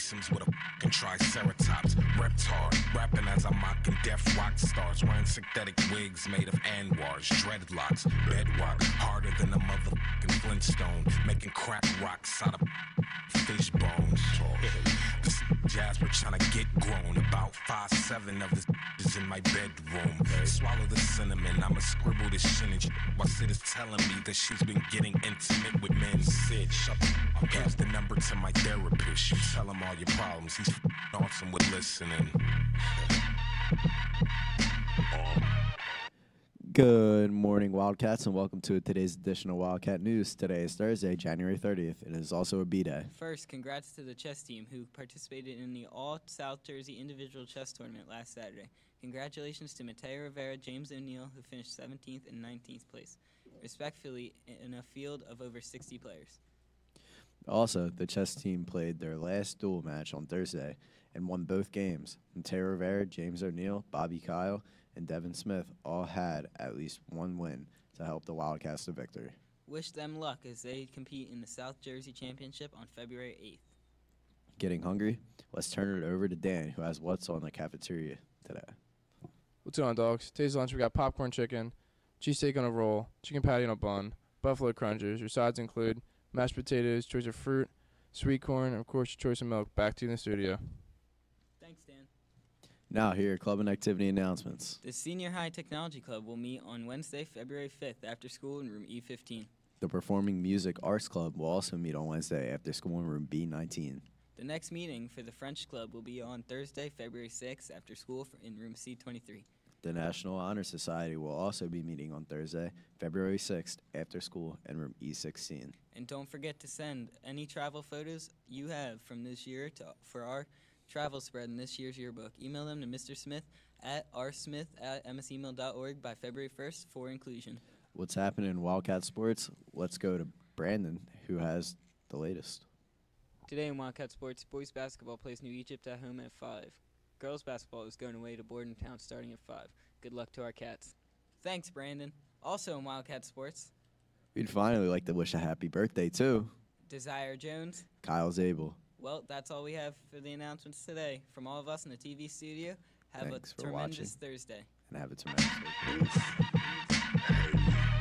Threesomes with a fucking triceratops. Reptar, rapping as I'm mocking deaf rock stars. Wearing synthetic wigs made of anwars, dreadlocks, bedrock, harder than a motherfucking Flintstone. Making crack rocks out of fish bones. This jazz we're trying to get grown. About five seven of this is in my bedroom. Swallow the cinnamon, I'ma scribble this shit while Syd is telling me that she's been getting intimate with men. Syd, shut up. Here's the number to my therapist. You tell him all your problems. He's f***ing awesome with listening. Good morning, Wildcats, and welcome to today's edition of Wildcat News. Today is Thursday, January 30th. and It is also a B day. First, congrats to the chess team who participated in the All South Jersey Individual Chess Tournament last Saturday. Congratulations to Mateo Rivera, James O'Neill, who finished 17th and 19th place, respectfully, in a field of over 60 players. Also, the chess team played their last dual match on Thursday and won both games. Mateo Rivera, James O'Neill, Bobby Kyle, and Devin Smith all had at least one win to help the Wildcats to victory. Wish them luck as they compete in the South Jersey Championship on February 8th. Getting hungry? Let's turn it over to Dan, who has what's on the cafeteria today. What's going on, dogs? Today's lunch we got popcorn chicken, cheesesteak on a roll, chicken patty on a bun, buffalo crunchers. Your sides include mashed potatoes, choice of fruit, sweet corn, and of course your choice of milk. Back to you in the studio. Thanks, Dan. Now, here are club and activity announcements. The Senior High Technology Club will meet on Wednesday, February 5th after school in room E E15. The Performing Music Arts Club will also meet on Wednesday after school in room B19. The next meeting for the French Club will be on Thursday, February 6th after school f- in room C23. The National Honor Society will also be meeting on Thursday, February 6th, after school in room E E16. And don't forget to send any travel photos you have from this year to, for our travel spread in this year's yearbook. Email them to Mr. Smith at rsmith at msemail.org by February 1st for inclusion. What's happening in Wildcat Sports? Let's go to Brandon, who has the latest. Today in Wildcat Sports, boys basketball plays New Egypt at home at 5. Girls basketball is going away to Bordentown starting at 5. Good luck to our cats. Thanks, Brandon. Also in Wildcat Sports, We'd finally like to wish a happy birthday, too. Desire Jones. Kyle Zabel. Well, that's all we have for the announcements today. From all of us in the TV studio, have Thanks a for tremendous watching. Thursday. And have a tremendous week.